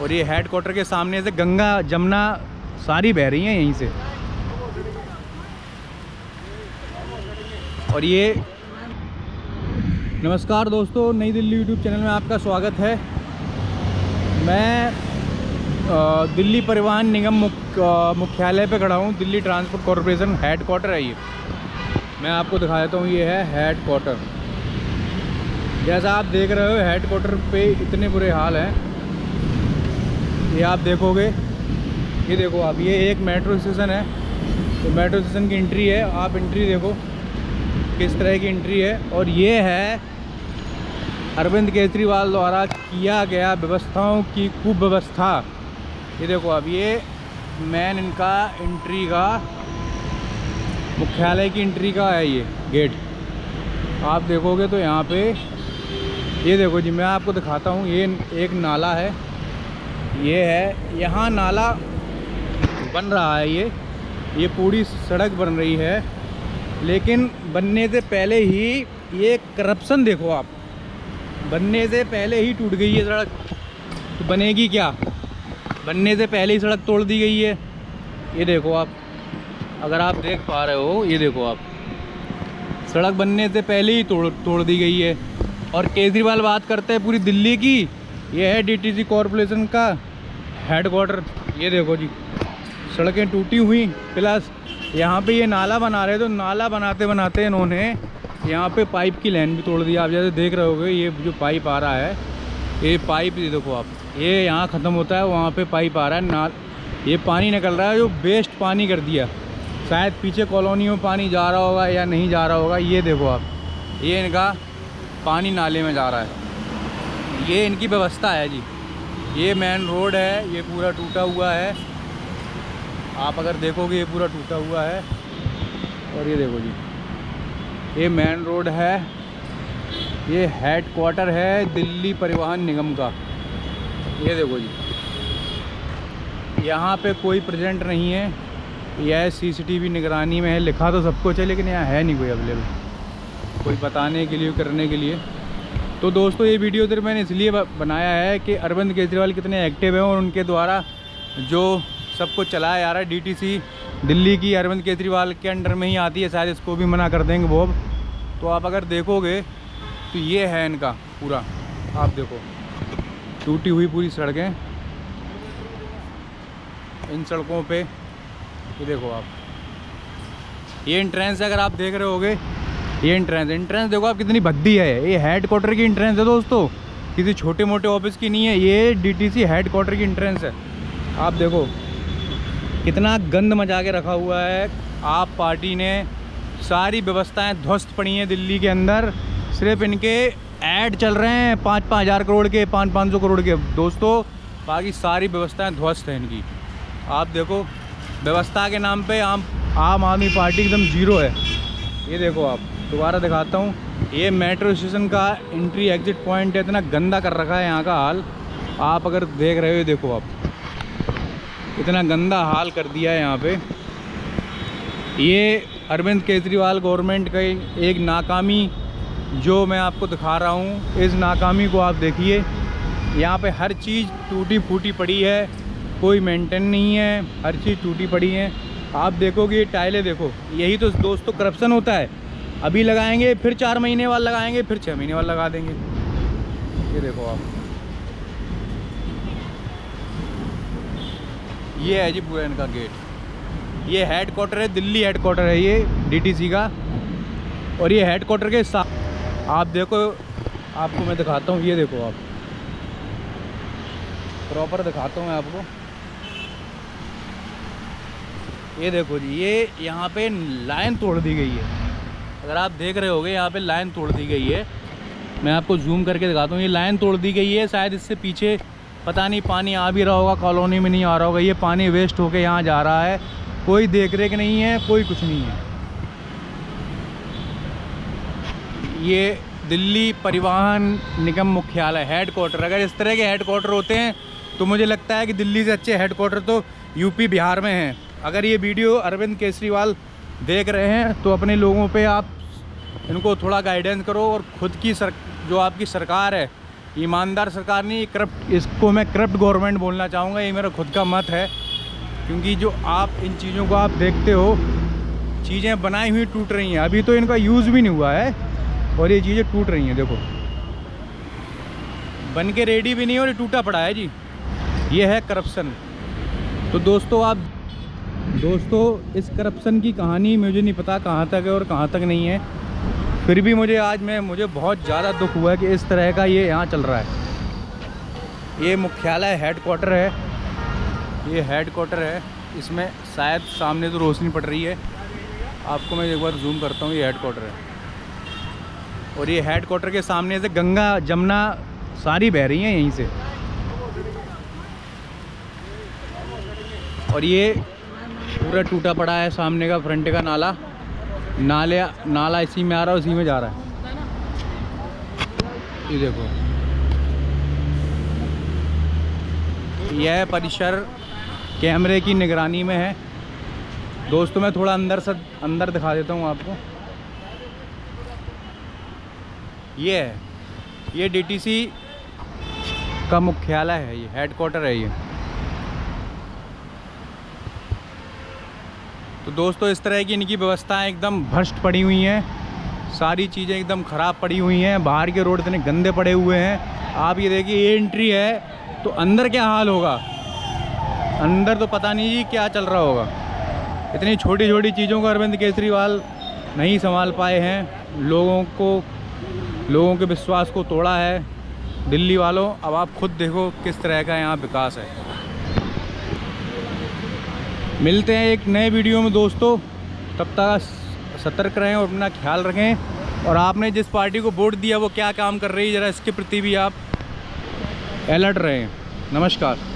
और ये head quarter के सामने से गंगा, जमुना, सारी बह रही हैं यहीं से। और ये नमस्कार दोस्तों, नई दिल्ली यूट्यूब चैनल में आपका स्वागत है। मैं दिल्ली परिवहन निगम मुख- मुख्यालय पे खड़ा हूँ, Delhi transport corporation headquarter है ये। मैं आपको दिखा देता हूँ, ये है हेड क्वार्टर जैसा आप देख रहे हो हेड क्वार्टर पे इतने बुरे हाल हैं। ये आप देखोगे। ये देखो आप, ये एक मेट्रो स्टेशन है। तो मेट्रो स्टेशन की एंट्री है। आप एंट्री देखो, किस तरह की एंट्री है। और ये है, अरविंद केजरीवाल द्वारा किया गया व्यवस्थाओं की कुव्यवस्था। ये देखो अब ये मेन इनका एंट्री का, मुख्यालय की एंट्री का है ये गेट आप देखोगे तो यहाँ पे, ये देखो जी, मैं आपको दिखाता हूँ, ये एक नाला है। ये है, यहाँ नाला बन रहा है ये। ये पूरी सड़क बन रही है। लेकिन बनने से पहले ही ये करप्शन देखो आप। बनने से पहले ही टूट गई है सड़क। तो बनेगी क्या? बनने से पहले ही सड़क तोड़ दी गई है। ये देखो आप। अगर आप देख पा रहे हो, ये देखो आप। सड़क बनने से पहले ही तोड़ तोड़ दी गई है। और केजरीवाल बात करते हैं पूरी दिल्ली की। ये है डीटीसी कॉरपोरेशन का। हेड क्वार्टर ये देखो जी। सड़कें टूटी हुई प्लस यहाँ पे ये नाला बना रहे तो नाला बनाते बनाते इन्होंने यहाँ पे पाइप की लाइन भी तोड़ दी। आप जैसे देख रहे होगे, ये जो पाइप आ रहा है, ये पाइप ये देखो आप, ये यहाँ ख़त्म होता है, वहाँ पे पाइप आ रहा है, नाल, ये पानी निकल रहा है, जो वेस्ट पानी कर दिया। शायद पीछे कॉलोनी में पानी जा रहा होगा या नहीं जा रहा होगा, ये देखो आप, ये इनका पानी नाले में जा रहा है। ये इनकी व्यवस्था है जी। ये मेन रोड है, ये पूरा टूटा हुआ है। आप अगर देखोगे, ये पूरा टूटा हुआ है। और ये देखो जी, ये मेन रोड है। ये हेड क्वार्टर है दिल्ली परिवहन निगम का। ये देखो जी, यहाँ पे कोई प्रेजेंट नहीं है। यह सीसीटीवी निगरानी में है, लिखा तो सब कुछ है, लेकिन यहाँ है नहीं कोई अवेलेबल कोई बताने के लिए, करने के लिए। तो दोस्तों, ये वीडियो सिर्फ़ मैंने इसलिए बनाया है कि अरविंद केजरीवाल कितने एक्टिव हैं और उनके द्वारा जो सबको चलाया जा रहा है डीटीसी दिल्ली की अरविंद केजरीवाल के अंडर में ही आती है, शायद इसको भी मना कर देंगे वो। तो आप अगर देखोगे तो ये है इनका पूरा। आप देखो, टूटी हुई पूरी सड़कें। इन सड़कों पे, ये देखो आप। ये इंट्रेंस अगर आप देख रहे होगे ये इंट्रेंस इंट्रेंस देखो आप कितनी भद्दी है। ये हेड क्वार्टर की इंट्रेंस है दोस्तों। किसी छोटे मोटे ऑफ़िस की नहीं है। ये डीटीसी हेड क्वार्टर की इंट्रेंस है। आप देखो, कितना गंद मचा के रखा हुआ है। आप पार्टी ने सारी व्यवस्थाएँ ध्वस्त पड़ी हैं दिल्ली के अंदर। सिर्फ़ इनके ऐड चल रहे हैं पाँच पाँच हज़ार करोड़ के पाँच पाँच सौ करोड़ के। दोस्तों, बाकी सारी व्यवस्थाएँ ध्वस्त हैं इनकी। आप देखो, व्यवस्था के नाम पे आम आम आदमी पार्टी एकदम ज़ीरो है। ये देखो आप। दोबारा दिखाता हूँ। ये मेट्रो स्टेशन का एंट्री एग्जिट पॉइंट है, इतना गंदा कर रखा है यहाँ का हाल। आप अगर देख रहे हो देखो आप। इतना गंदा हाल कर दिया है यहाँ पे। ये अरविंद केजरीवाल गवर्नमेंट का एक नाकामी जो मैं आपको दिखा रहा हूँ, इस नाकामी को आप देखिए। यहाँ पे हर चीज़ टूटी फूटी पड़ी है, कोई मेंटेन नहीं है, हर चीज़ टूटी पड़ी है। आप देखोगे, ये टाइलें देखो, यही तो दोस्तों करप्शन होता है। अभी लगाएँगे, फिर चार महीने बाद लगाएँगे, फिर छः महीने बाद लगा देंगे। ये देखो आप। ये है जी पूरा इनका गेट। ये हेड क्वार्टर है, दिल्ली हेड क्वार्टर है ये डीटीसी का। और ये हेड क्वार्टर के साथ आप देखो, आपको मैं दिखाता हूँ, ये देखो आप। प्रॉपर दिखाता हूँ मैं आपको। ये देखो जी, ये यहाँ पे लाइन तोड़ दी गई है। अगर आप देख रहे होगे, यहाँ पे लाइन तोड़ दी गई है। मैं आपको जूम करके दिखाता हूँ। ये लाइन तोड़ दी गई है। शायद इससे पीछे पता नहीं पानी आ भी रहा होगा, कॉलोनी में नहीं आ रहा होगा। ये पानी वेस्ट होके यहाँ जा रहा है। कोई देख रेख नहीं है, कोई कुछ नहीं है। ये दिल्ली परिवहन निगम मुख्यालय हेड क्वार्टर अगर इस तरह के हेड क्वार्टर होते हैं तो मुझे लगता है कि दिल्ली से अच्छे हेड क्वार्टर तो यूपी बिहार में हैं। अगर ये वीडियो अरविंद केजरीवाल देख रहे हैं तो अपने लोगों पे आप इनको थोड़ा गाइडेंस करो और ख़ुद की सर, जो आपकी सरकार है, ईमानदार सरकार नहीं करप्ट इसको मैं करप्ट गवर्नमेंट बोलना चाहूँगा, ये मेरा खुद का मत है। क्योंकि जो आप इन चीज़ों को आप देखते हो, चीज़ें बनाई हुई टूट रही हैं। अभी तो इनका यूज़ भी नहीं हुआ है, और ये चीज़ें टूट रही हैं, देखो। बन के रेडी भी नहीं और ये टूटा पड़ा है जी। ये है करप्शन तो दोस्तों, आप दोस्तों, इस करप्शन की कहानी मुझे नहीं पता कहाँ तक है और कहाँ तक नहीं है। फिर भी मुझे आज मैं, मुझे बहुत ज़्यादा दुख हुआ है कि इस तरह का ये यहाँ चल रहा है। ये मुख्यालय हेड क्वार्टर है। ये हेड क्वार्टर है। इसमें शायद सामने तो रोशनी पड़ रही है। आपको मैं एक बार जूम करता हूँ, ये हेड क्वार्टर है। और ये हेड क्वार्टर के सामने से गंगा, जमुना, सारी बह रही हैं यहीं से। और ये पूरा टूटा पड़ा है सामने का, फ्रंट का नाला। नाले, नाला इसी में आ रहा है, उसी में जा रहा है। ये देखो। यह परिसर, कैमरे की निगरानी में है। दोस्तों, मैं थोड़ा अंदर से, अंदर दिखा देता हूँ आपको। ये है। ये डीटीसी का मुख्यालय है, ये हेडक्वार्टर है ये। तो दोस्तों, इस तरह की इनकी व्यवस्थाएँ एकदम भ्रष्ट पड़ी हुई हैं। सारी चीज़ें एकदम ख़राब पड़ी हुई हैं। बाहर के रोड इतने गंदे पड़े हुए हैं। आप ये देखिए, ये एंट्री है तो अंदर क्या हाल होगा? अंदर तो पता नहीं जी क्या चल रहा होगा। इतनी छोटी छोटी चीज़ों को अरविंद केजरीवाल नहीं संभाल पाए हैं। लोगों को, लोगों के विश्वास को तोड़ा है। दिल्ली वालों, अब आप खुद देखो किस तरह का यहाँ विकास है। मिलते हैं एक नए वीडियो में दोस्तों। तब तक सतर्क रहें और अपना ख्याल रखें। और आपने जिस पार्टी को वोट दिया, वो क्या काम कर रही है, ज़रा इसके प्रति भी आप अलर्ट रहें। नमस्कार।